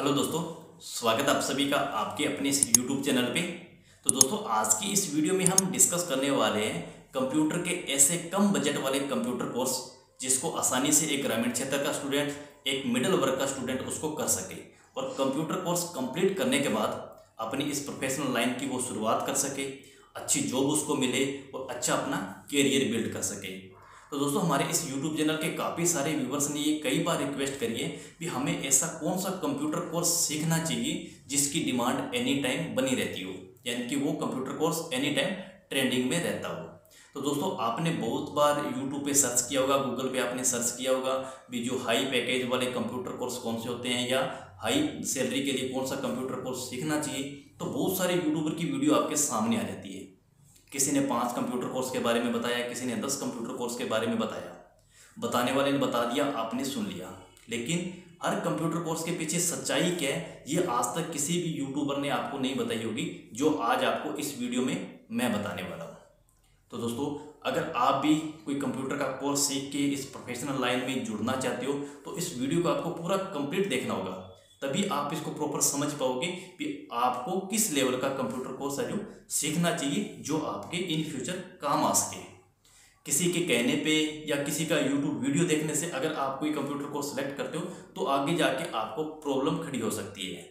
Hello दोस्तों, स्वागत आप सभी का आपके अपने इस यूट्यूब चैनल पे। तो दोस्तों, आज की इस वीडियो में हम डिस्कस करने वाले हैं कंप्यूटर के ऐसे कम बजट वाले कंप्यूटर कोर्स जिसको आसानी से एक ग्रामीण क्षेत्र का स्टूडेंट एक मिडिल वर्ग का स्टूडेंट उसको कर सके। और कंप्यूटर कोर्स कंप्लीट करने के बाद अपनी इस प्रोफेशनल लाइन की वो शुरुआत कर सके, अच्छी जॉब उसको मिले और अच्छा अपना कैरियर बिल्ड कर सके। तो दोस्तों, हमारे इस यूट्यूब चैनल के काफ़ी सारे व्यूवर्स ने ये कई बार रिक्वेस्ट करी है कि हमें ऐसा कौन सा कंप्यूटर कोर्स सीखना चाहिए जिसकी डिमांड एनी टाइम बनी रहती हो, यानी कि वो computer course any time trending में रहता हो। तो दोस्तों, आपने बहुत बार यूट्यूब पे सर्च किया होगा गूगल पे आपने सर्च किया होगा भी जो हाई पैकेज वाले कंप्यूटर कोर्स कौन से होते हैं या हाई सैलरी के लिए कौन सा कंप्यूटर कोर्स सीखना चाहिए तो बहुत सारे यूट्यूबर की वीडियो आपके सामने आ जाती है। किसी ने पाँच कंप्यूटर कोर्स के बारे में बताया, किसी ने दस कंप्यूटर कोर्स के बारे में बताया। बताने वाले ने बता दिया, आपने सुन लिया। लेकिन हर कंप्यूटर कोर्स के पीछे सच्चाई क्या है, ये आज तक किसी भी यूट्यूबर ने आपको नहीं बताई होगी, जो आज आपको इस वीडियो में मैं बताने वाला हूँ। तो दोस्तों, अगर आप भी कोई कंप्यूटर का कोर्स सीख के इस प्रोफेशनल लाइन में जुड़ना चाहते हो तो इस वीडियो को आपको पूरा कंप्लीट देखना होगा। तभी आप इसको प्रॉपर समझ पाओगे कि आपको किस लेवल का कंप्यूटर कोर्स है जो सीखना चाहिए, जो आपके इन फ्यूचर काम आ सके। किसी के कहने पे या किसी का यूट्यूब वीडियो देखने से अगर आप कोई कंप्यूटर कोर्स सेलेक्ट करते हो तो आगे जाके आपको प्रॉब्लम खड़ी हो सकती है।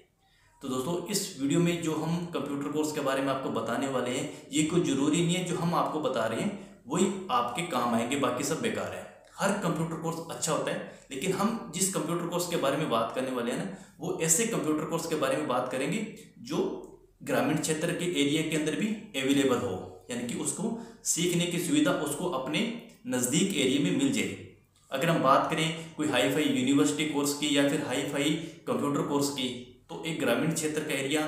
तो दोस्तों, इस वीडियो में जो हम कंप्यूटर कोर्स के बारे में आपको बताने वाले हैं, ये कोई ज़रूरी नहीं है जो हम आपको बता रहे हैं, वही आपके काम आएँगे, बाकी सब बेकार है। हर कंप्यूटर कोर्स अच्छा होता है, लेकिन हम जिस कंप्यूटर कोर्स के बारे में बात करने वाले हैं ना, वो ऐसे कंप्यूटर कोर्स के बारे में बात करेंगे जो ग्रामीण क्षेत्र के एरिया के अंदर भी अवेलेबल हो, यानी कि उसको सीखने की सुविधा उसको अपने नज़दीक एरिया में मिल जाए। अगर हम बात करें कोई हाई फाई यूनिवर्सिटी कोर्स की या फिर हाई फाई कंप्यूटर कोर्स की तो एक ग्रामीण क्षेत्र का एरिया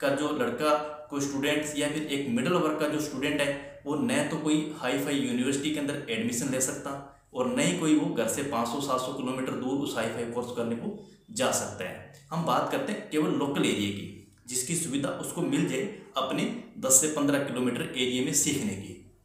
का जो लड़का, कोई स्टूडेंट या फिर एक मिडिल वर्ग का जो स्टूडेंट है, वो न तो कोई हाई फाई यूनिवर्सिटी के अंदर एडमिशन ले सकता और नहीं कोई वो घर से 500-700 किलोमीटर दूर उस हाई फाई कोर्स करने को जा सकता है। हम बात करते हैं केवल लोकल एरिया की, जिसकी सुविधा उसको मिल जाए अपने 10 से 15 किलोमीटर एरिया में सीखने की।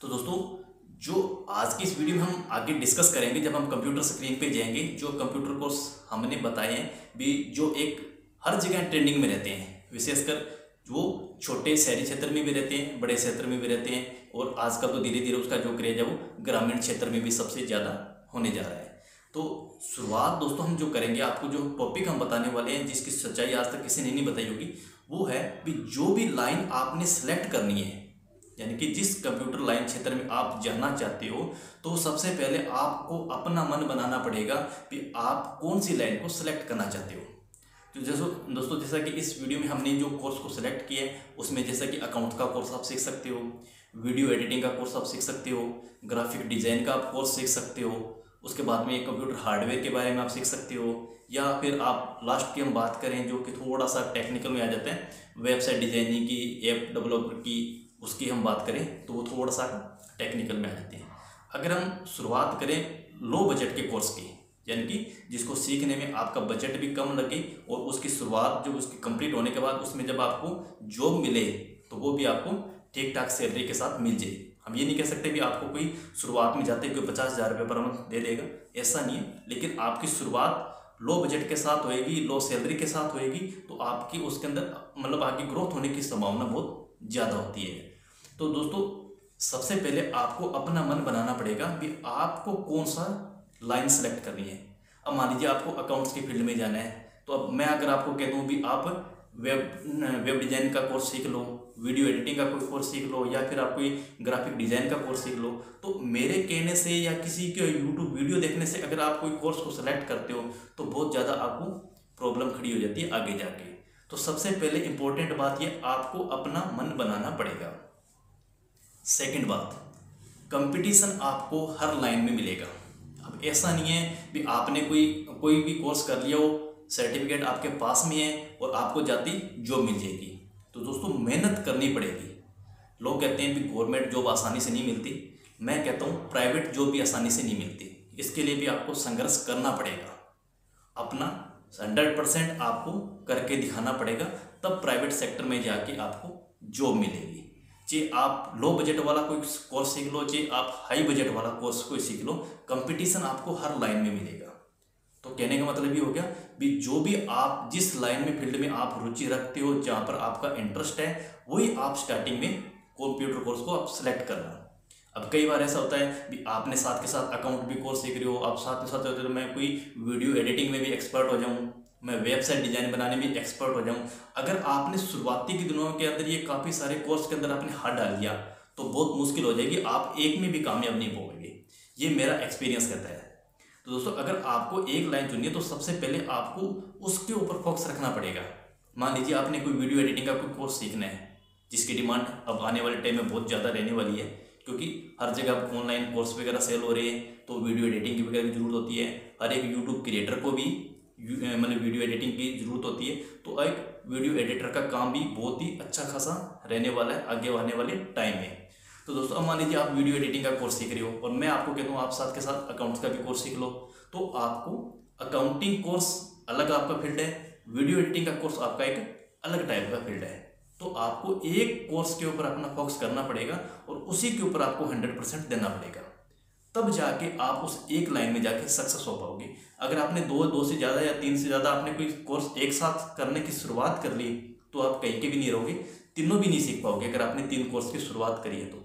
तो दोस्तों, जो आज की इस वीडियो में हम आगे डिस्कस करेंगे, जब हम कंप्यूटर स्क्रीन पे जाएँगे, जो कंप्यूटर कोर्स हमने बताए हैं, भी जो एक हर जगह ट्रेंडिंग में रहते हैं, विशेषकर वो छोटे शहरी क्षेत्र में भी रहते हैं, बड़े क्षेत्र में भी रहते हैं और आजकल तो धीरे धीरे उसका जो क्रेज है वो ग्रामीण क्षेत्र में भी सबसे ज़्यादा होने जा रहा है। तो शुरुआत दोस्तों हम जो करेंगे, आपको जो टॉपिक हम बताने वाले हैं, जिसकी सच्चाई आज तक किसी ने नहीं बताई होगी, वो है कि जो भी लाइन आपने सेलेक्ट करनी है, यानी कि जिस कंप्यूटर लाइन क्षेत्र में आप जाना चाहते हो तो सबसे पहले आपको अपना मन बनाना पड़ेगा कि आप कौन सी लाइन को सिलेक्ट करना चाहते हो। तो जैसो, दोस्तों, जैसा कि इस वीडियो में हमने जो कोर्स को सिलेक्ट किया है, उसमें जैसा कि अकाउंट का कोर्स आप सीख सकते हो वीडियो एडिटिंग का कोर्स आप सीख सकते हो ग्राफिक डिज़ाइन का आप कोर्स सीख सकते हो, उसके बाद में कंप्यूटर हार्डवेयर के बारे में आप सीख सकते हो, या फिर आप लास्ट की हम बात करें, जो कि थोड़ा सा टेक्निकल में आ जाते हैं वेबसाइट डिज़ाइनिंग की ऐप डेवलपर की, उसकी हम बात करें तो वो थोड़ा सा टेक्निकल में आ जाते हैं। अगर हम शुरुआत करें लो बजट के कोर्स की यानी कि जिसको सीखने में आपका बजट भी कम लगे और उसकी शुरुआत जब उसकी कंप्लीट होने के बाद उसमें जब आपको जॉब मिले तो वो भी आपको ठीक ठाक सैलरी के साथ मिल जाए। हम ये नहीं कह सकते कि आपको कोई शुरुआत में जाते कोई पचास हज़ार रुपये पर मंथ दे देगा, ऐसा नहीं है। लेकिन आपकी शुरुआत लो बजट के साथ होएगी लो सैलरी के साथ होएगी तो आपकी उसके अंदर मतलब आगे ग्रोथ होने की संभावना बहुत ज़्यादा होती है। तो दोस्तों, सबसे पहले आपको अपना मन बनाना पड़ेगा कि आपको कौन सा लाइन सेलेक्ट करनी है। अब मान लीजिए आपको अकाउंट्स की फ़ील्ड में जाना है तो अब मैं अगर आपको कह दूँ भी आप वेब वेब डिज़ाइन का कोर्स सीख लो वीडियो एडिटिंग का कोई कोर्स सीख लो, या फिर आप कोई ग्राफिक डिज़ाइन का कोर्स सीख लो तो मेरे कहने से या किसी के यूट्यूब वीडियो देखने से अगर आप कोई कोर्स को सेलेक्ट करते हो तो बहुत ज़्यादा आपको प्रॉब्लम खड़ी हो जाती है आगे जाके। तो सबसे पहले इंपॉर्टेंट बात ये, आपको अपना मन बनाना पड़ेगा। सेकेंड बात कंपटीशन आपको हर लाइन में मिलेगा। अब ऐसा नहीं है भी आपने कोई कोई भी कोर्स कर लिया हो सर्टिफिकेट आपके पास में है और आपको जाती जॉब मिल जाएगी। तो दोस्तों, मेहनत करनी पड़ेगी। लोग कहते हैं कि गवर्नमेंट जॉब आसानी से नहीं मिलती। मैं कहता हूँ प्राइवेट जॉब भी आसानी से नहीं मिलती। इसके लिए भी आपको संघर्ष करना पड़ेगा। अपना हंड्रेड परसेंट आपको करके दिखाना पड़ेगा, तब प्राइवेट सेक्टर में जाके आपको जॉब मिलेगी। चाहे आप लो बजट वाला कोई कोर्स सीख लो चाहे आप हाई बजट वाला कोर्स कोई सीख लो कंपटीशन आपको हर लाइन में मिलेगा। तो कहने का मतलब ये हो गया भी जो भी आप, जिस लाइन में फ़ील्ड में आप रुचि रखते हो, जहाँ पर आपका इंटरेस्ट है, वही आप स्टार्टिंग में कंप्यूटर कोर्स को आप सेलेक्ट करना अब कई बार ऐसा होता है भी आपने साथ के साथ अकाउंट भी कोर्स सीख रहे हो, आप साथ के साथ मैं कोई वीडियो एडिटिंग में भी एक्सपर्ट हो जाऊँ। मैं वेबसाइट डिज़ाइन बनाने में एक्सपर्ट हो जाऊँ। अगर आपने शुरुआती के दिनों के अंदर ये काफ़ी सारे कोर्स के अंदर आपने हाथ डाल दिया तो बहुत मुश्किल हो जाएगी, आप एक में भी कामयाब नहीं होंगे। ये मेरा एक्सपीरियंस कहता है। तो दोस्तों, अगर आपको एक लाइन चुनिए तो सबसे पहले आपको उसके ऊपर फोकस रखना पड़ेगा। मान लीजिए आपने कोई वीडियो एडिटिंग का कोई कोर्स सीखना है, जिसकी डिमांड अब आने वाले टाइम में बहुत ज़्यादा रहने वाली है, क्योंकि हर जगह ऑनलाइन कोर्स वगैरह सेल हो रहे हैं तो वीडियो एडिटिंग की वगैरह की ज़रूरत होती है। हर एक यूट्यूब क्रिएटर को भी मतलब वीडियो एडिटिंग की ज़रूरत होती है। तो एक वीडियो एडिटर का काम भी बहुत ही अच्छा खासा रहने वाला है, आगे आने वाले टाइम में। तो दोस्तों, अब मान लीजिए आप वीडियो एडिटिंग का कोर्स सीख रहे हो और मैं आपको कहता हूँ, आप साथ के साथ अकाउंट्स का भी कोर्स सीख लो। तो आपको अकाउंटिंग कोर्स अलग आपका फ़ील्ड है वीडियो एडिटिंग का कोर्स आपका एक अलग टाइप का फ़ील्ड है। तो आपको एक कोर्स के ऊपर अपना फोकस करना पड़ेगा और उसी के ऊपर आपको हंड्रेड परसेंट देना पड़ेगा। तब जाके आप उस एक लाइन में जाके सक्सेस हो पाओगे। अगर आपने दो दो से ज़्यादा या तीन से ज़्यादा आपने कोई कोर्स एक साथ करने की शुरुआत कर ली तो आप कहीं के भी नहीं रहोगे, तीनों भी नहीं सीख पाओगे अगर आपने तीन कोर्स की शुरुआत करी है तो।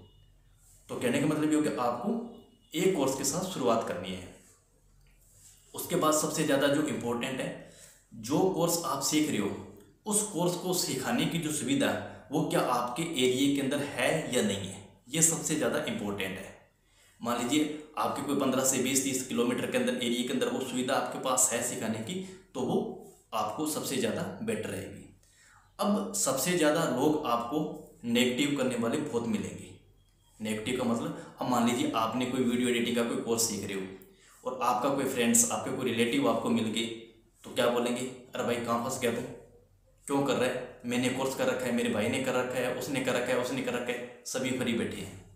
तो कहने का मतलब ये हो कि आपको एक कोर्स के साथ शुरुआत करनी है। उसके बाद सबसे ज़्यादा जो इम्पोर्टेंट है, जो कोर्स आप सीख रहे हो, उस कोर्स को सिखाने की जो सुविधा, वो क्या आपके एरिए के अंदर है या नहीं है? ये सबसे ज़्यादा इम्पोर्टेंट है। मान लीजिए आपके कोई पंद्रह से बीस, तीस किलोमीटर के अंदर, एरिए के अंदर वो सुविधा आपके पास है सिखाने की तो वो आपको सबसे ज़्यादा बेटर रहेगी। अब सबसे ज़्यादा लोग आपको नेगेटिव करने वाले बहुत मिलेंगे। नेगेटिव का मतलब अब मान लीजिए आपने कोई वीडियो एडिटिंग का कोई कोर्स सीख रहे हो, और आपका कोई फ्रेंड्स आपके कोई रिलेटिव आपको मिल गए तो क्या बोलेंगे? अरे भाई, कहाँ फंस गया तुम क्यों कर रहा है? मैंने कोर्स कर रखा है, मेरे भाई ने कर रखा है, उसने कर रखा है, उसने कर रखा है, सभी फ्री बैठे हैं।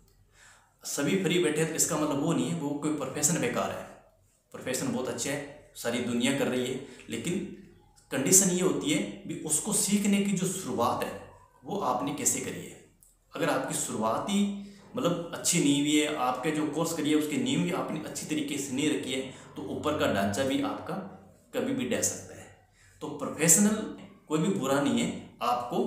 सभी फ्री बैठे हैं तो इसका मतलब वो नहीं है, वो कोई प्रोफेशन बेकार है। प्रोफेशन बहुत अच्छा है, सारी दुनिया कर रही है, लेकिन कंडीशन ये होती है भी उसको सीखने की जो शुरुआत है, वो आपने कैसे करी है? अगर आपकी शुरुआत ही मतलब अच्छी नींव है, आपके जो कोर्स करिए उसकी नींव भी आपने अच्छी तरीके से नहीं रखी है तो ऊपर का ढांचा भी आपका कभी भी डह सकता है। तो प्रोफेशनल कोई भी बुरा नहीं है, आपको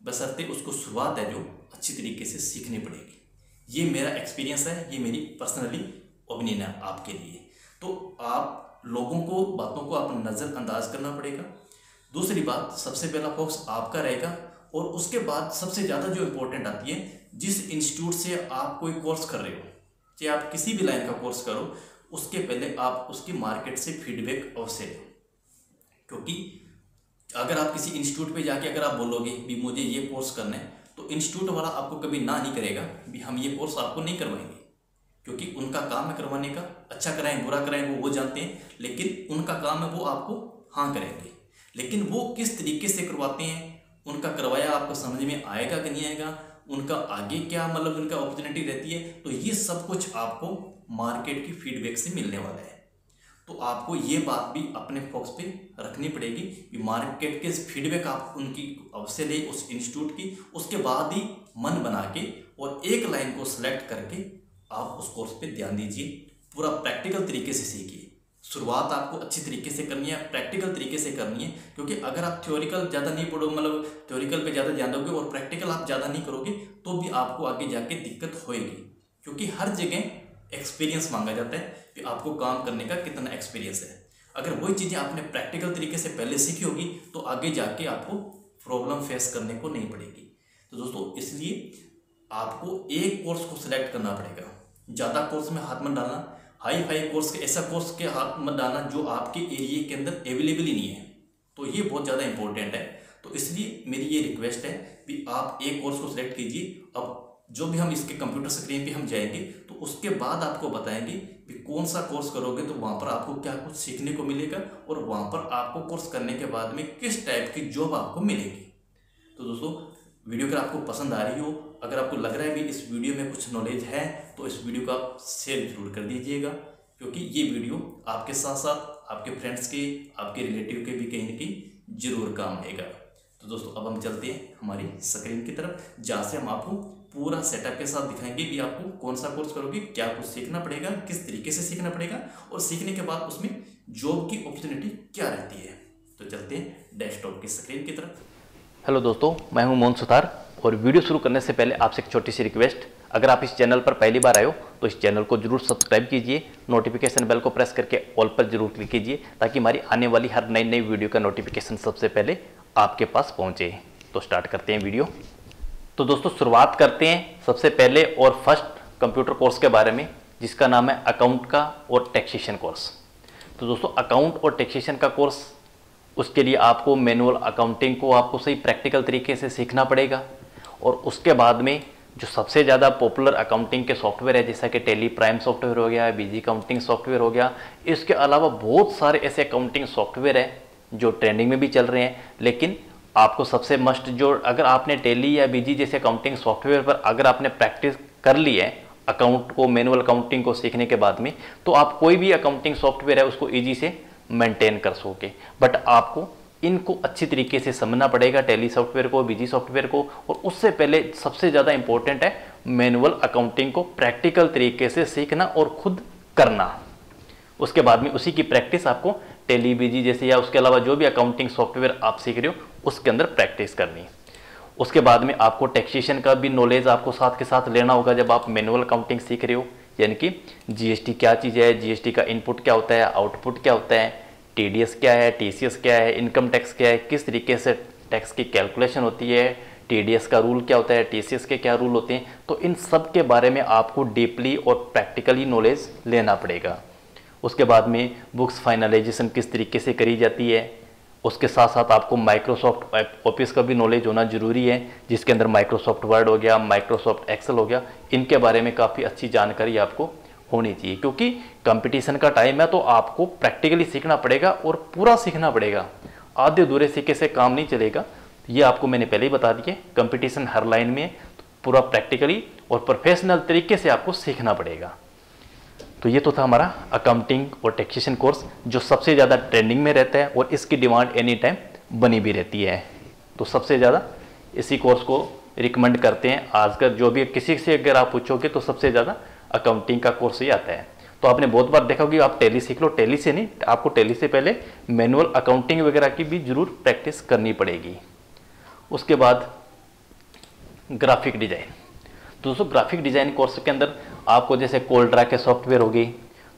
बसरते उसको शुरुआत है जो अच्छी तरीके से सीखनी पड़ेगी। ये मेरा एक्सपीरियंस है, ये मेरी पर्सनली ओपिनियन है आपके लिए। तो आप लोगों को, बातों को आप नज़रअंदाज करना पड़ेगा। दूसरी बात, सबसे पहला फोकस आपका रहेगा और उसके बाद सबसे ज़्यादा जो इम्पोर्टेंट आती है, जिस इंस्टीट्यूट से आप कोई कोर्स कर रहे हो, चाहे आप किसी भी लाइन का कोर्स करो, उसके पहले आप उसकी मार्केट से फीडबैक अवश्य लें। क्योंकि अगर आप किसी इंस्टीट्यूट पे जाके अगर आप बोलोगे, भी मुझे ये कोर्स करना है तो इंस्टीट्यूट वाला आपको कभी ना नहीं करेगा भी हम ये कोर्स आपको नहीं करवाएँगे। क्योंकि उनका काम है करवाने का अच्छा कराएँ, बुरा कराएँ, वो वो जानते हैं, लेकिन उनका काम है वो आपको हाँ करेंगे। लेकिन वो किस तरीके से करवाते हैं, उनका करवाया आपको समझ में आएगा कि नहीं आएगा, उनका आगे क्या मतलब उनका अपॉर्चुनिटी रहती है तो ये सब कुछ आपको मार्केट की फीडबैक से मिलने वाला है। तो आपको ये बात भी अपने फोकस पे रखनी पड़ेगी कि मार्केट के फीडबैक आप उनकी अवश्य ले उस इंस्टीट्यूट की, उसके बाद ही मन बना के और एक लाइन को सिलेक्ट करके आप उस कोर्स पे ध्यान दीजिए। पूरा प्रैक्टिकल तरीके से सीखिए। शुरुआत आपको अच्छी तरीके से करनी है प्रैक्टिकल तरीके से करनी है, क्योंकि अगर आप थ्योरिकल ज़्यादा नहीं पढ़ोगे मतलब थ्योरिकल पे ज़्यादा ध्यान दोगे और प्रैक्टिकल आप ज़्यादा नहीं करोगे तो भी आपको आगे जाके दिक्कत होएगी। क्योंकि हर जगह एक्सपीरियंस मांगा जाता है। कि आपको काम करने का कितना एक्सपीरियंस है। अगर वही चीज़ें आपने प्रैक्टिकल तरीके से पहले सीखी होगी तो आगे जाके आपको प्रॉब्लम फेस करने को नहीं पड़ेगी। तो दोस्तों, इसलिए आपको एक कोर्स को सिलेक्ट करना पड़ेगा। ज़्यादा कोर्स में हाथ मत डालना। हाई फाई कोर्स के, ऐसा कोर्स के हाथ मत डालना जो आपके एरिए के अंदर अवेलेबल ही नहीं है। तो ये बहुत ज़्यादा इंपॉर्टेंट है। तो इसलिए मेरी ये रिक्वेस्ट है कि आप एक कोर्स को सिलेक्ट कीजिए। अब जो भी हम इसके कंप्यूटर स्क्रीन पे हम जाएँगे तो उसके बाद आपको बताएँगे कि कौन सा कोर्स करोगे तो वहाँ पर आपको क्या कुछ सीखने को मिलेगा और वहाँ पर आपको कोर्स करने के बाद में किस टाइप की जॉब आपको मिलेगी। तो दोस्तों वीडियो अगर आपको पसंद आ रही हो, अगर आपको लग रहा है कि इस वीडियो में कुछ नॉलेज है तो इस वीडियो को आप शेयर ज़रूर कर दीजिएगा, क्योंकि ये वीडियो आपके साथ साथ आपके फ्रेंड्स के, आपके रिलेटिव के भी कहीं ना कहीं ज़रूर काम आएगा। तो दोस्तों, अब हम चलते हैं हमारी स्क्रीन की तरफ़, जहाँ से हम आपको पूरा सेटअप के साथ दिखाएँगे भी आपको कौन सा कोर्स करोगे, क्या कुछ सीखना पड़ेगा, किस तरीके से सीखना पड़ेगा और सीखने के बाद उसमें जॉब की अपॉर्चुनिटी क्या रहती है। तो चलते हैं डेस्कटॉप की स्क्रीन की तरफ़। हेलो दोस्तों, मैं हूँ मोहन सुथार और वीडियो शुरू करने से पहले आपसे एक छोटी सी रिक्वेस्ट अगर आप इस चैनल पर पहली बार आए हो तो इस चैनल को ज़रूर सब्सक्राइब कीजिए नोटिफिकेशन बेल को प्रेस करके ऑल पर ज़रूर क्लिक कीजिए, ताकि हमारी आने वाली हर नई नई वीडियो का नोटिफिकेशन सबसे पहले आपके पास पहुँचे। तो स्टार्ट करते हैं वीडियो। तो दोस्तों, शुरुआत करते हैं सबसे पहले और फ़र्स्ट कंप्यूटर कोर्स के बारे में, जिसका नाम है अकाउंट का और टैक्सेशन कोर्स। तो दोस्तों, अकाउंट और टैक्सेशन का कोर्स, उसके लिए आपको मैनुअल अकाउंटिंग को आपको सही प्रैक्टिकल तरीके से सीखना पड़ेगा। और उसके बाद में जो सबसे ज़्यादा पॉपुलर अकाउंटिंग के सॉफ्टवेयर है, जैसा कि टेली प्राइम सॉफ्टवेयर हो गया, बीजी अकाउंटिंग सॉफ्टवेयर हो गया, इसके अलावा बहुत सारे ऐसे अकाउंटिंग सॉफ्टवेयर है जो ट्रेंडिंग में भी चल रहे हैं, लेकिन आपको सबसे मस्ट जो अगर आपने टेली या बीजी जैसे अकाउंटिंग सॉफ्टवेयर पर अगर आपने प्रैक्टिस कर ली है अकाउंट को मैनुअल अकाउंटिंग को सीखने के बाद में तो आप कोई भी अकाउंटिंग सॉफ्टवेयर है उसको ईजी से मेंटेन कर सकोगे। बट आपको इनको अच्छी तरीके से समझना पड़ेगा टेली सॉफ्टवेयर को बीजी सॉफ्टवेयर को, और उससे पहले सबसे ज़्यादा इंपॉर्टेंट है मैनुअल अकाउंटिंग को प्रैक्टिकल तरीके से सीखना और खुद करना। उसके बाद में उसी की प्रैक्टिस आपको टेली बीजी जैसे या उसके अलावा जो भी अकाउंटिंग सॉफ्टवेयर आप सीख रहे हो उसके अंदर प्रैक्टिस करनी। उसके बाद में आपको टैक्सेशन का भी नॉलेज आपको साथ के साथ लेना होगा जब आप मैनुअल अकाउंटिंग सीख रहे हो। यानी कि जीएसटी क्या चीज़ है जीएसटी का इनपुट क्या होता है आउटपुट क्या होता है टीडीएस क्या है टीसीएस क्या है इनकम टैक्स क्या है, किस तरीके से टैक्स की कैलकुलेशन होती है टीडीएस का रूल क्या होता है टीसीएस के क्या रूल होते हैं। तो इन सब के बारे में आपको डीपली और प्रैक्टिकली नॉलेज लेना पड़ेगा। उसके बाद में बुक्स फाइनलाइजेशन किस तरीके से करी जाती है उसके साथ साथ आपको माइक्रोसॉफ्ट ऑफ़िस का भी नॉलेज होना ज़रूरी है, जिसके अंदर माइक्रोसॉफ्ट वर्ड हो गया माइक्रोसॉफ्ट एक्सेल हो गया, इनके बारे में काफ़ी अच्छी जानकारी आपको होनी चाहिए। क्योंकि कंपटीशन का टाइम है तो आपको प्रैक्टिकली सीखना पड़ेगा और पूरा सीखना पड़ेगा। आधे अधूरे सीखे से काम नहीं चलेगा। ये आपको मैंने पहले ही बता दिए कंपटीशन हर लाइन में तो पूरा प्रैक्टिकली और प्रोफेशनल तरीके से आपको सीखना पड़ेगा। तो ये तो था हमारा अकाउंटिंग और टैक्सेशन कोर्स जो सबसे ज़्यादा ट्रेंडिंग में रहता है और इसकी डिमांड एनी टाइम बनी भी रहती है। तो सबसे ज़्यादा इसी कोर्स को रिकमेंड करते हैं। आजकल जो भी किसी से अगर आप पूछोगे तो सबसे ज़्यादा अकाउंटिंग का कोर्स ही आता है। तो आपने बहुत बार देखा होगी, आप टेली सीख लो। टेली से नहीं, आपको टेली से पहले मैनुअल अकाउंटिंग वगैरह की भी ज़रूर प्रैक्टिस करनी पड़ेगी। उसके बाद ग्राफिक डिज़ाइन दोस्तों ग्राफिक डिज़ाइन कोर्स के अंदर आपको जैसे कोल्ड्रा के सॉफ्टवेयर होगी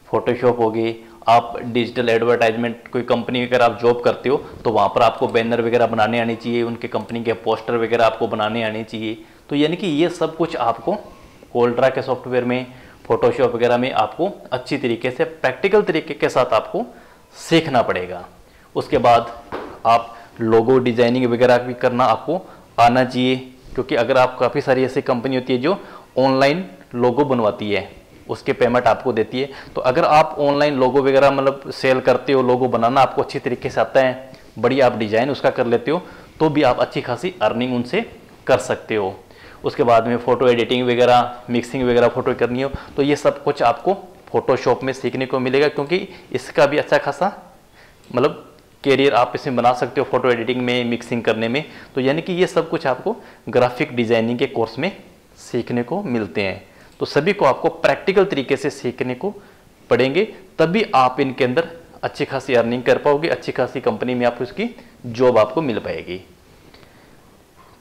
फोटोशॉप होगी आप डिजिटल एडवर्टाइजमेंट कोई कंपनी अगर आप जॉब करते हो तो वहाँ पर आपको बैनर वगैरह बनाने आने चाहिए, उनके कंपनी के पोस्टर वगैरह आपको बनाने आने चाहिए। तो यानी कि ये सब कुछ आपको कोल्ड्रा के सॉफ्टवेयर में फोटोशॉप वगैरह में आपको अच्छी तरीके से प्रैक्टिकल तरीके के साथ आपको सीखना पड़ेगा। उसके बाद आप लोगो डिज़ाइनिंग वगैरह भी करना आपको आना चाहिए। क्योंकि अगर आप काफ़ी सारी ऐसी कंपनी होती है जो ऑनलाइन लोगो बनवाती है, उसके पेमेंट आपको देती है तो अगर आप ऑनलाइन लोगो वगैरह मतलब सेल करते हो, लोगो बनाना आपको अच्छी तरीके से आता है, बढ़िया आप डिज़ाइन उसका कर लेते हो तो भी आप अच्छी खासी अर्निंग उनसे कर सकते हो। उसके बाद में फ़ोटो एडिटिंग वगैरह, मिक्सिंग वगैरह फ़ोटो करनी हो तो ये सब कुछ आपको फ़ोटोशॉप में सीखने को मिलेगा, क्योंकि इसका भी अच्छा खासा मतलब कैरियर आप इसमें बना सकते हो फ़ोटो एडिटिंग में मिक्सिंग करने में। तो यानी कि ये सब कुछ आपको ग्राफिक डिज़ाइनिंग के कोर्स में सीखने को मिलते हैं। तो सभी को आपको प्रैक्टिकल तरीके से सीखने को पड़ेंगे, तभी आप इनके अंदर अच्छी खासी अर्निंग कर पाओगे, अच्छी खासी कंपनी में आपको इसकी जॉब आपको मिल पाएगी।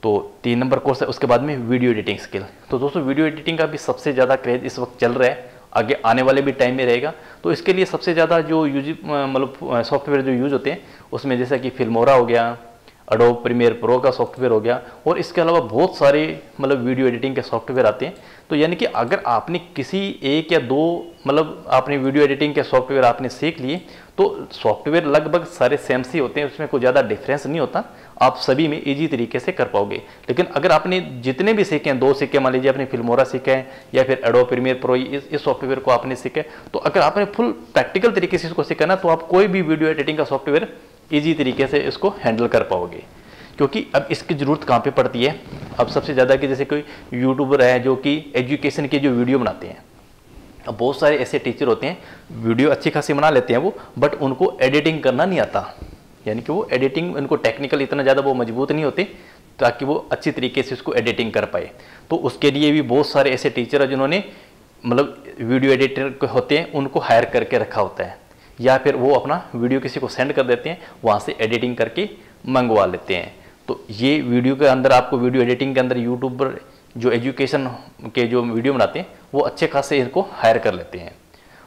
तो तीन नंबर कोर्स है, उसके बाद में वीडियो एडिटिंग स्किल तो दोस्तों वीडियो एडिटिंग का भी सबसे ज़्यादा क्रेज इस वक्त चल रहा है। आगे, आने वाले भी टाइम में रहेगा। तो इसके लिए सबसे ज़्यादा जो यूज़ मतलब सॉफ्टवेयर जो यूज़ होते हैं, उसमें जैसा कि फिल्मोरा हो गया अडो प्रीमियर प्रो का सॉफ्टवेयर हो गया और इसके अलावा बहुत सारे मतलब वीडियो एडिटिंग के सॉफ्टवेयर आते हैं। तो यानी कि अगर आपने किसी एक या दो मतलब आपने वीडियो एडिटिंग के सॉफ्टवेयर आपने सीख लिए तो सॉफ्टवेयर लगभग सारे सेम सी होते हैं उसमें कोई ज़्यादा डिफरेंस नहीं होता। आप सभी में इजी तरीके से कर पाओगे। लेकिन अगर आपने जितने भी सीखे हैं दो सीखे मान लीजिए आपने फिल्मोरा सीखा है या फिर एडो प्रीमियर प्रो इस, इस सॉफ्टवेयर को आपने सीखा तो अगर आपने फुल प्रैक्टिकल तरीके से इसको सीखा ना तो आप कोई भी वीडियो एडिटिंग का सॉफ्टवेयर ईजी तरीके से इसको हैंडल कर पाओगे। क्योंकि अब इसकी ज़रूरत कहाँ पे पड़ती है? अब सबसे ज़्यादा कि जैसे कोई यूट्यूबर है जो कि एजुकेशन के जो वीडियो बनाते हैं। अब बहुत सारे ऐसे टीचर होते हैं वीडियो अच्छी खासी बना लेते हैं वो बट उनको एडिटिंग करना नहीं आता। यानी कि वो एडिटिंग उनको टेक्निकल इतना ज़्यादा वो मज़बूत नहीं होते, ताकि वो अच्छी तरीके से उसको एडिटिंग कर पाए। तो उसके लिए भी बहुत सारे ऐसे टीचर हैं जिन्होंने मतलब वीडियो एडिटर होते हैं, उनको हायर करके रखा होता है। या फिर वो अपना वीडियो किसी को सेंड कर देते हैं, वहाँ से एडिटिंग करके मंगवा लेते हैं। तो ये वीडियो के अंदर, आपको वीडियो एडिटिंग के अंदर यूट्यूब पर जो एजुकेशन के जो वीडियो बनाते हैं, वो अच्छे खासे इनको हायर कर लेते हैं।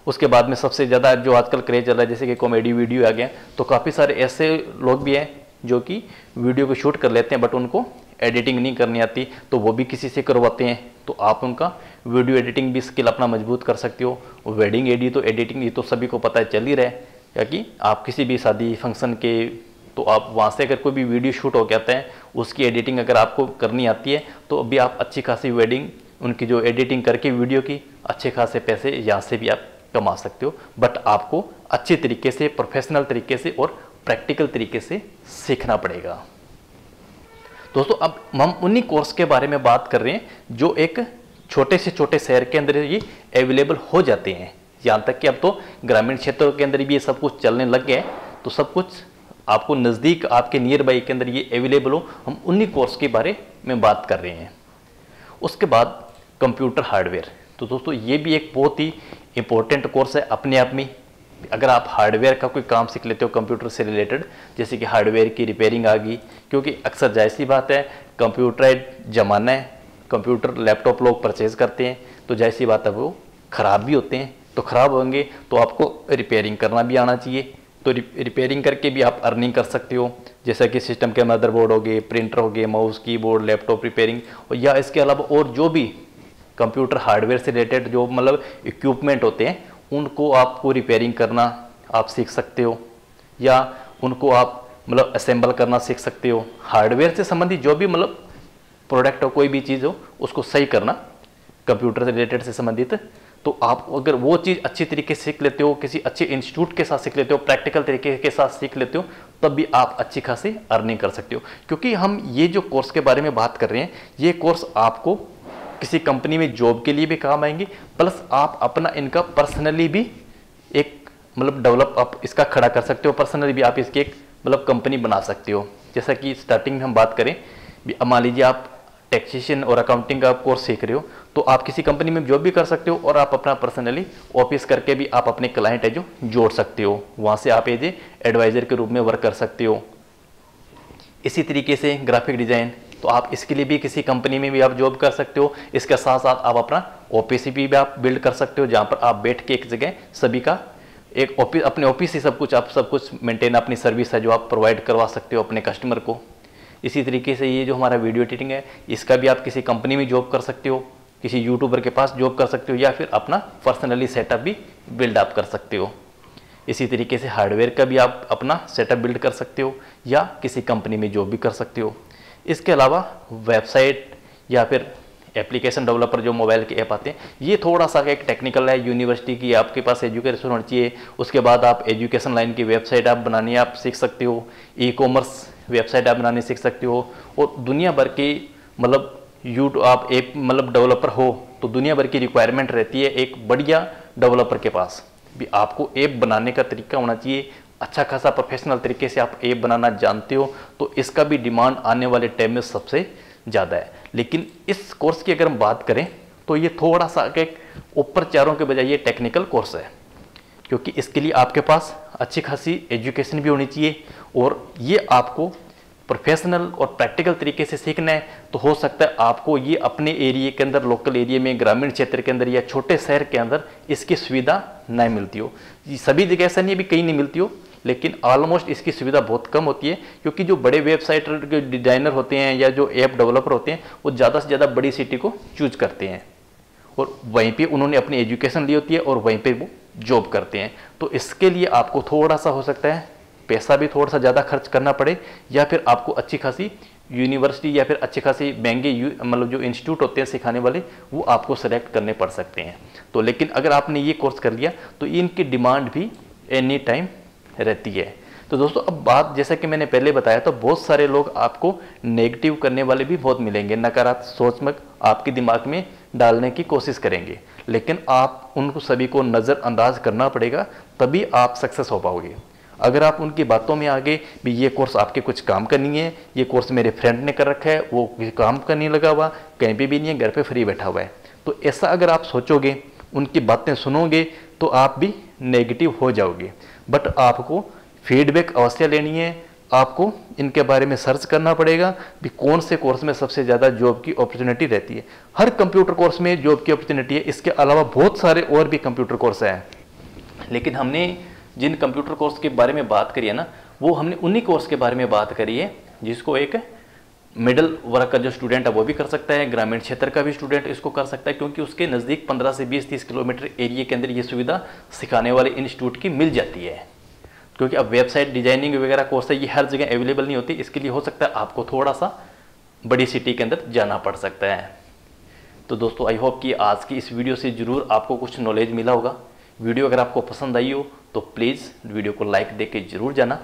उसके बाद में सबसे ज़्यादा जो आजकल क्रेज चल रहा है, जैसे कि कॉमेडी वीडियो आ गया तो काफ़ी सारे ऐसे लोग भी हैं जो कि वीडियो को शूट कर लेते हैं बट उनको एडिटिंग नहीं करनी आती तो वो भी किसी से करवाते हैं। तो आप उनका वीडियो एडिटिंग भी स्किल अपना मज़बूत कर सकते हो। वेडिंग एडी तो एडिटिंग ये तो सभी को पता है, चल ही रहा है। या कि आप किसी भी शादी फ़ंक्शन के तो आप वहाँ से अगर कोई भी वीडियो शूट हो जाता है, उसकी एडिटिंग अगर आपको करनी आती है तो अभी आप अच्छी खासी वेडिंग उनकी जो एडिटिंग करके वीडियो की, अच्छे खासे पैसे यहाँ से भी आप कमा सकते हो। बट आपको अच्छे तरीके से प्रोफेशनल तरीके से और प्रैक्टिकल तरीके से सीखना पड़ेगा। दोस्तों, अब हम उन्हीं कोर्स के बारे में बात कर रहे हैं जो एक छोटे से छोटे शहर के अंदर ये अवेलेबल हो जाते हैं। यहाँ तक कि अब तो ग्रामीण क्षेत्रों के अंदर भी ये सब कुछ चलने लग है। तो सब कुछ आपको नज़दीक आपके नियर बाई के अंदर ये अवेलेबल हो। हम उन्हीं कोर्स के बारे में बात कर रहे हैं। उसके बाद कंप्यूटर हार्डवेयर तो दोस्तों, ये भी एक बहुत ही इंपॉर्टेंट कोर्स है अपने आप में। अगर आप हार्डवेयर का कोई काम सीख लेते हो कंप्यूटर से रिलेटेड जैसे कि हार्डवेयर की रिपेयरिंग आ गई, क्योंकि अक्सर जायसी बात है कंप्यूटर ज़माना है कंप्यूटर लैपटॉप लोग परचेज करते हैं तो जैसी बात है वो ख़राब भी होते हैं तो ख़राब होंगे तो आपको रिपेयरिंग करना भी आना चाहिए। तो रिपेयरिंग करके भी आप अर्निंग कर सकते हो, जैसा कि सिस्टम के मदरबोर्ड हो गए प्रिंटर हो गए माउस कीबोर्ड लैपटॉप रिपेयरिंग और या इसके अलावा और जो भी कंप्यूटर हार्डवेयर से रिलेटेड जो मतलब इक्विपमेंट होते हैं उनको आपको रिपेयरिंग करना आप सीख सकते हो, या उनको आप मतलब असेंबल करना सीख सकते हो। हार्डवेयर से संबंधित जो भी मतलब प्रोडक्ट हो, कोई भी चीज़ हो, उसको सही करना कंप्यूटर से रिलेटेड से संबंधित तो आप अगर वो चीज़ अच्छी तरीके से सीख लेते हो, किसी अच्छे इंस्टीट्यूट के साथ सीख लेते हो प्रैक्टिकल तरीके के साथ सीख लेते हो, तब भी आप अच्छी खासी अर्निंग कर सकते हो। क्योंकि हम ये जो कोर्स के बारे में बात कर रहे हैं, ये कोर्स आपको किसी कंपनी में जॉब के लिए भी काम आएँगे, प्लस आप अपना इनका पर्सनली भी एक मतलब डेवलप आप इसका खड़ा कर सकते हो, पर्सनली भी आप इसकी एक मतलब कंपनी बना सकते हो। जैसा कि स्टार्टिंग में हम बात करें मान लीजिए आप टैक्सेशन और अकाउंटिंग का कोर्स सीख रहे हो तो आप किसी कंपनी में जॉब भी कर सकते हो और आप अपना पर्सनली ऑफ़िस करके भी आप अपने क्लाइंट है जो जोड़ सकते हो। वहाँ से आप एज एडवाइज़र के रूप में वर्क कर सकते हो। इसी तरीके से ग्राफिक डिज़ाइन तो आप इसके लिए भी किसी कंपनी में भी आप जॉब कर सकते हो। इसके साथ साथ आप अपना ऑफ़िस भी आप बिल्ड कर सकते हो, जहाँ पर आप बैठ के एक जगह सभी का एक ऑफ़िस अपने ऑफ़िस ही सब कुछ, आप सब कुछ मेंटेन अपनी सर्विस है जो आप प्रोवाइड करवा सकते हो अपने कस्टमर को। इसी तरीके से ये जो हमारा वीडियो एडिटिंग है, इसका भी आप किसी कंपनी में जॉब कर सकते हो, किसी यूट्यूबर के पास जॉब कर सकते हो, या फिर अपना पर्सनली सेटअप भी बिल्ड अप कर सकते हो। इसी तरीके से हार्डवेयर का भी आप अपना सेटअप बिल्ड कर सकते हो, या किसी कंपनी में जॉब भी कर सकते हो। इसके अलावा वेबसाइट या फिर एप्लीकेशन डेवलपर जो मोबाइल के ऐप आते हैं, ये थोड़ा सा एक टेक्निकल है। यूनिवर्सिटी की आपके पास एजुकेशन होनी चाहिए। उसके बाद आप एजुकेशन लाइन की वेबसाइट आप बनानी आप सीख सकते हो ई कॉमर्स वेबसाइट आप बनानी सीख सकते हो। और दुनिया भर की मतलब यूट्यूब आप एक मतलब डेवलपर हो तो दुनिया भर की रिक्वायरमेंट रहती है एक बढ़िया डेवलपर के पास। भी आपको ऐप बनाने का तरीका होना चाहिए अच्छा खासा प्रोफेशनल तरीके से आप ऐप बनाना जानते हो तो इसका भी डिमांड आने वाले टाइम में सबसे ज़्यादा है। लेकिन इस कोर्स की अगर हम बात करें तो ये थोड़ा सा एक ऊपर चारों के बजाय ये टेक्निकल कोर्स है। क्योंकि इसके लिए आपके पास अच्छी खासी एजुकेशन भी होनी चाहिए और ये आपको प्रोफेशनल और प्रैक्टिकल तरीके से सीखना है। तो हो सकता है आपको ये अपने एरिए के अंदर लोकल एरिया में, ग्रामीण क्षेत्र के अंदर या छोटे शहर के अंदर इसकी सुविधा नहीं मिलती हो। सभी जगह ऐसा नहीं है भी कहीं नहीं मिलती हो लेकिन ऑलमोस्ट इसकी सुविधा बहुत कम होती है, क्योंकि जो बड़े वेबसाइट के डिज़ाइनर होते हैं या जो ऐप डेवलपर होते हैं, वो ज़्यादा से ज़्यादा बड़ी सिटी को चूज़ करते हैं। और वहीं पे उन्होंने अपनी एजुकेशन ली होती है और वहीं पे वो जॉब करते हैं। तो इसके लिए आपको थोड़ा सा हो सकता है, पैसा भी थोड़ा सा ज़्यादा खर्च करना पड़े, या फिर आपको अच्छी खासी यूनिवर्सिटी या फिर अच्छी खासी महँगे मतलब जो इंस्टीट्यूट होते हैं सिखाने वाले, वो आपको सेलेक्ट करने पड़ सकते हैं। तो लेकिन अगर आपने ये कोर्स कर लिया तो इनकी डिमांड भी एनी टाइम रहती है। तो दोस्तों, अब बात जैसा कि मैंने पहले बताया तो बहुत सारे लोग आपको नेगेटिव करने वाले भी बहुत मिलेंगे, नकारात्मक सोचमक आपके दिमाग में डालने की कोशिश करेंगे। लेकिन आप उनको सभी को नज़रअंदाज करना पड़ेगा, तभी आप सक्सेस हो पाओगे। अगर आप उनकी बातों में आगे भी ये कोर्स आपके कुछ काम का नहीं है, ये कोर्स मेरे फ्रेंड ने कर रखा है, वो काम का नहीं लगा हुआ, कहीं पे भी नहीं है, घर पे फ्री बैठा हुआ है। तो ऐसा अगर आप सोचोगे, उनकी बातें सुनोगे तो आप भी नेगेटिव हो जाओगे। बट आपको फीडबैक अवश्य लेनी है। आपको इनके बारे में सर्च करना पड़ेगा कि कौन से कोर्स में सबसे ज़्यादा जॉब की अपॉर्चुनिटी रहती है। हर कंप्यूटर कोर्स में जॉब की अपॉर्चुनिटी है। इसके अलावा बहुत सारे और भी कंप्यूटर कोर्स हैं। लेकिन हमने जिन कंप्यूटर कोर्स के बारे में बात करी है ना, वो हमने उन्हीं कोर्स के बारे में बात करी है, जिसको एक मिडल वर्ग का जो स्टूडेंट है, वो भी कर सकता है, ग्रामीण क्षेत्र का भी स्टूडेंट इसको कर सकता है, क्योंकि उसके नज़दीक 15 से 20-30 किलोमीटर एरिया के अंदर ये सुविधा सिखाने वाले इंस्टीट्यूट की मिल जाती है। क्योंकि अब वेबसाइट डिज़ाइनिंग वगैरह कोर्स है, ये हर जगह अवेलेबल नहीं होती, इसके लिए हो सकता है आपको थोड़ा सा बड़ी सिटी के अंदर जाना पड़ सकता है। तो दोस्तों आई होप कि आज की इस वीडियो से ज़रूर आपको कुछ नॉलेज मिला होगा। वीडियो अगर आपको पसंद आई हो तो प्लीज़ वीडियो को लाइक दे के ज़रूर जाना।